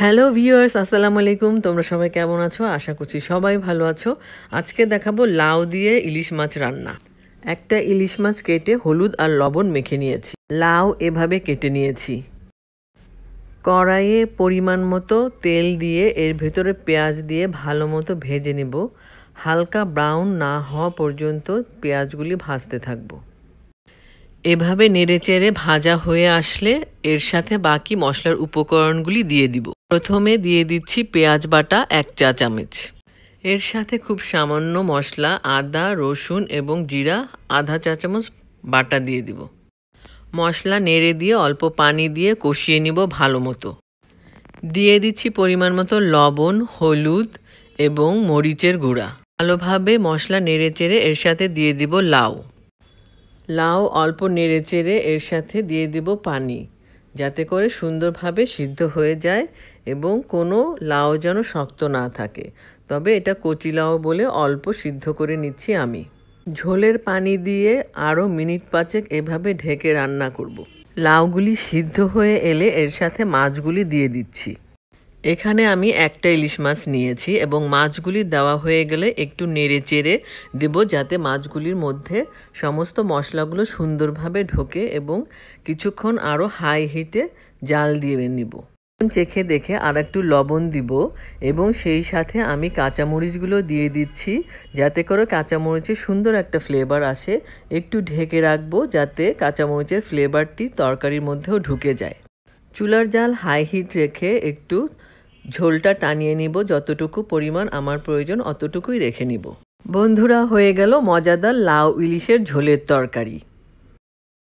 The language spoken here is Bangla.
হ্যালো ভিউয়ার্স আসসালামু আলাইকুম। তোমরা সবাই কেমন আছো? আশা করছি সবাই ভালো আছো। আজকে দেখাবো লাউ দিয়ে ইলিশ মাছ রান্না। একটা ইলিশ মাছ কেটে হলুদ আর লবণ মেখে নিয়েছি। লাউ এভাবে কেটে নিয়েছি। কড়াইয়ে পরিমাণ মতো তেল দিয়ে এর ভেতরে পেঁয়াজ দিয়ে ভালো মতো ভেজে নেব। হালকা ব্রাউন না হওয়া পর্যন্ত পেঁয়াজগুলি ভাজতে থাকব। এভাবে নেড়েচেড়ে ভাজা হয়ে আসলে এর সাথে বাকি মশলার উপকরণগুলি দিয়ে দিব। প্রথমে দিয়ে দিচ্ছি পেঁয়াজ বাটা এক চা চামচ। এর সাথে খুব সামান্য মশলা, আদা, রসুন এবং জিরা, আধা চা চামচ বাটা দিয়ে দিব। মশলা নেড়ে দিয়ে অল্প পানি দিয়ে কষিয়ে নিব ভালো মতো। দিয়ে দিচ্ছি পরিমাণ মতো লবণ, হলুদ এবং মরিচের গুঁড়া। ভালোভাবে মশলা নেড়ে চেড়ে এর সাথে দিয়ে দিব লাউ। লাউ অল্প নেড়ে চেড়ে এর সাথে দিয়ে দিব পানি। যাতে করে সুন্দরভাবে সিদ্ধ হয়ে যায় এবং কোনো লাউ যেন শক্ত না থাকে। তবে এটা কচি লাউ বলে অল্প সিদ্ধ করে নিচ্ছি আমি। ঝোলের পানি দিয়ে আরও মিনিট পাঁচেক এভাবে ঢেকে রান্না করব। লাউগুলি সিদ্ধ হয়ে এলে এর সাথে মাছগুলি দিয়ে দিচ্ছি। এখানে আমি একটা ইলিশ মাছ নিয়েছি এবং মাছগুলি দেওয়া হয়ে গেলে একটু নেড়ে চেড়ে দেব যাতে মাছগুলির মধ্যে সমস্ত মশলাগুলো সুন্দরভাবে ঢোকে এবং কিছুক্ষণ আরও হাই হিটে জাল দিয়ে নিব। চেখে দেখে আর একটু লবণ দিব এবং সেই সাথে আমি কাঁচামরিচগুলো দিয়ে দিচ্ছি যাতে করে কাঁচামরিচের সুন্দর একটা ফ্লেভার আসে। একটু ঢেকে রাখব যাতে কাঁচামরিচের ফ্লেভারটি তরকারির মধ্যেও ঢুকে যায়। চুলার জাল হাই হিট রেখে একটু ঝোলটা টানিয়ে নিব, যতটুকু পরিমাণ আমার প্রয়োজন অতটুকুই রেখে নিব। বন্ধুরা, হয়ে গেল মজাদার লাউ ইলিশের ঝোলের তরকারি।